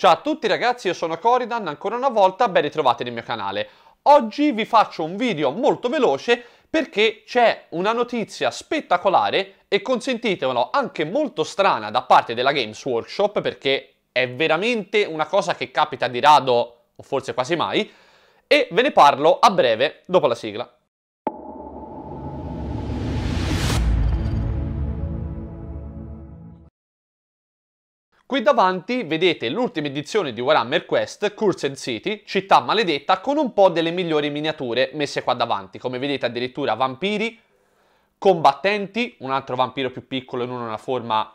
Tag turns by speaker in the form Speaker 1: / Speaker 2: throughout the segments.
Speaker 1: Ciao a tutti ragazzi, io sono Coridan, ancora una volta ben ritrovati nel mio canale. Oggi vi faccio un video molto veloce perché c'è una notizia spettacolare e consentitemelo anche molto strana da parte della Games Workshop perché è veramente una cosa che capita di rado o forse quasi mai e ve ne parlo a breve dopo la sigla. Qui davanti vedete l'ultima edizione di Warhammer Quest, Cursed City, città maledetta, con un po' delle migliori miniature messe qua davanti. Come vedete addirittura vampiri, combattenti, un altro vampiro più piccolo in una forma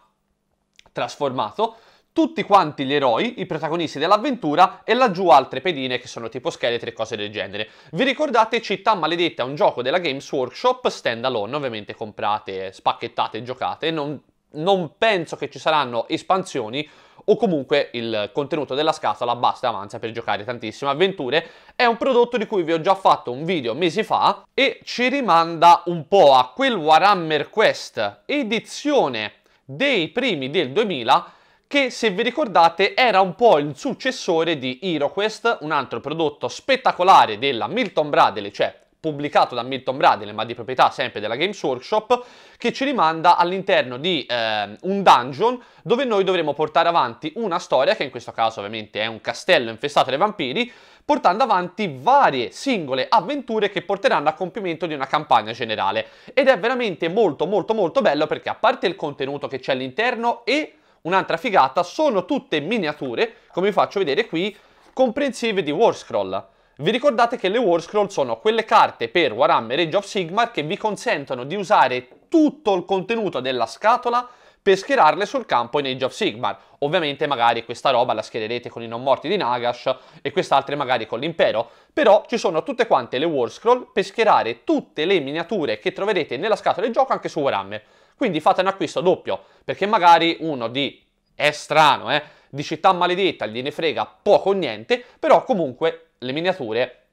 Speaker 1: trasformato, tutti quanti gli eroi, i protagonisti dell'avventura e laggiù altre pedine che sono tipo scheletri e cose del genere. Vi ricordate Città Maledetta è un gioco della Games Workshop stand alone, ovviamente comprate, spacchettate giocate, non non penso che ci saranno espansioni o comunque il contenuto della scatola basta e avanza per giocare tantissime avventure. È un prodotto di cui vi ho già fatto un video mesi fa e ci rimanda un po' a quel Warhammer Quest edizione dei primi del 2000 che se vi ricordate era un po' il successore di HeroQuest, un altro prodotto spettacolare della Milton Bradley, cioè pubblicato da Milton Bradley, ma di proprietà sempre della Games Workshop, che ci rimanda all'interno di eh, un dungeon dove noi dovremo portare avanti una storia, che in questo caso ovviamente è un castello infestato dai vampiri, portando avanti varie singole avventure che porteranno a compimento di una campagna generale. Ed è veramente molto molto molto bello perché a parte il contenuto che c'è all'interno e un'altra figata, sono tutte miniature, come vi faccio vedere qui, comprensive di War Scroll. Vi ricordate che le War Scroll sono quelle carte per Warhammer Age of Sigmar che vi consentono di usare tutto il contenuto della scatola per schierarle sul campo in Age of Sigmar. Ovviamente magari questa roba la schiererete con i non morti di Nagash e quest'altra magari con l'impero, però ci sono tutte quante le War Scroll per schierare tutte le miniature che troverete nella scatola di gioco anche su Warhammer. Quindi fate un acquisto doppio, perché magari uno di... è strano, eh? Di città maledetta gliene frega poco o niente, però comunque le miniature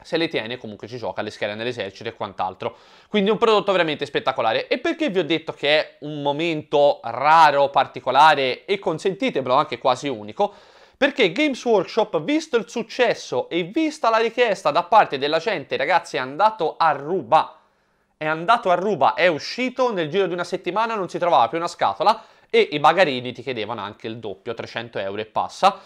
Speaker 1: se le tiene comunque ci gioca, le schiere nell'esercito e quant'altro. Quindi un prodotto veramente spettacolare. E perché vi ho detto che è un momento raro, particolare e consentitemelo anche quasi unico? Perché Games Workshop, visto il successo e vista la richiesta da parte della gente, ragazzi, è andato a ruba. È andato a ruba, è uscito, nel giro di una settimana non si trovava più una scatola e i bagarini ti chiedevano anche il doppio, 300 euro e passa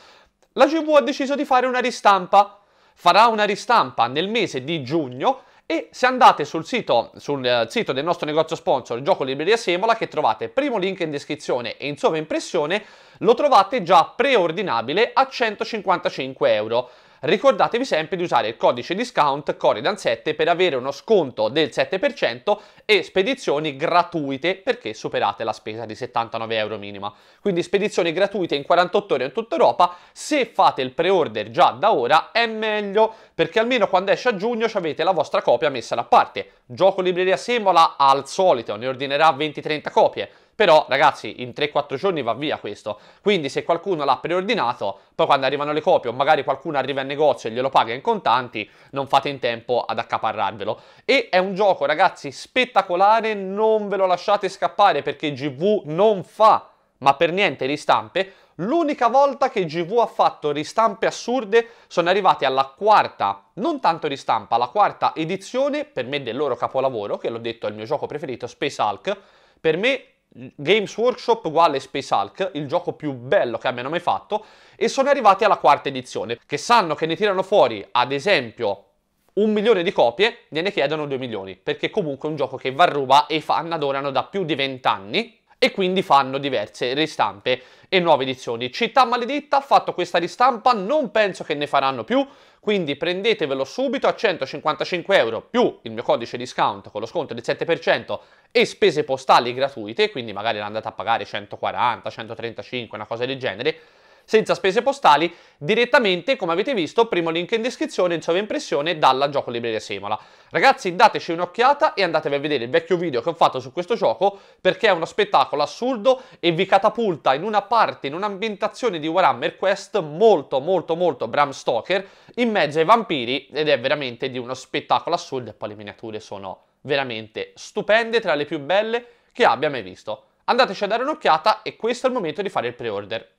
Speaker 1: la GV ha deciso di fare una ristampa. Farà una ristampa nel mese di giugno e se andate sul sito, sul eh, sito del nostro negozio sponsor Gioco Libreria Semola che trovate primo link in descrizione e in sovraimpressione lo trovate già preordinabile a 155 euro. Ricordatevi sempre di usare il codice discount Coridan7 per avere uno sconto del 7% e spedizioni gratuite perché superate la spesa di 79 euro minima. Quindi spedizioni gratuite in 48 ore in tutta Europa. Se fate il pre-order già da ora è meglio perché almeno quando esce a giugno avete la vostra copia messa da parte. Gioco Libreria Semola al solito ne ordinerà 20-30 copie però ragazzi in 3-4 giorni va via questo, quindi se qualcuno l'ha preordinato, poi quando arrivano le copie o magari qualcuno arriva in negozio e glielo paga in contanti, non fate in tempo ad accaparrarvelo. E è un gioco ragazzi spettacolare, non ve lo lasciate scappare perché GV non fa, ma per niente ristampe, L'unica volta che GV ha fatto ristampe assurde sono arrivati alla quarta, non tanto ristampa, alla quarta edizione, per me del loro capolavoro, che l'ho detto è il mio gioco preferito, Space Hulk. Per me Games Workshop uguale Space Hulk, il gioco più bello che abbiano mai fatto, e sono arrivati alla quarta edizione, che sanno che ne tirano fuori, ad esempio, un milione di copie, gliene chiedono due milioni, perché comunque è un gioco che va ruba e i fan adorano da più di vent'anni, e quindi fanno diverse ristampe e nuove edizioni. Città Maledetta ha fatto questa ristampa, non penso che ne faranno più, quindi prendetevelo subito a 155 euro più il mio codice discount con lo sconto del 7% e spese postali gratuite, quindi magari l'andate a pagare 140, 135, una cosa del genere, senza spese postali, direttamente, come avete visto, primo link in descrizione in sovraimpressione dalla Gioco Libreria Semola. Ragazzi, dateci un'occhiata e andatevi a vedere il vecchio video che ho fatto su questo gioco, perché è uno spettacolo assurdo e vi catapulta in una parte, in un'ambientazione di Warhammer Quest molto, molto, molto Bram Stoker, in mezzo ai vampiri, ed è veramente di uno spettacolo assurdo, e poi le miniature sono veramente stupende, tra le più belle che abbia mai visto. Andateci a dare un'occhiata e questo è il momento di fare il pre-order.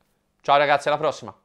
Speaker 1: Ciao ragazzi, alla prossima!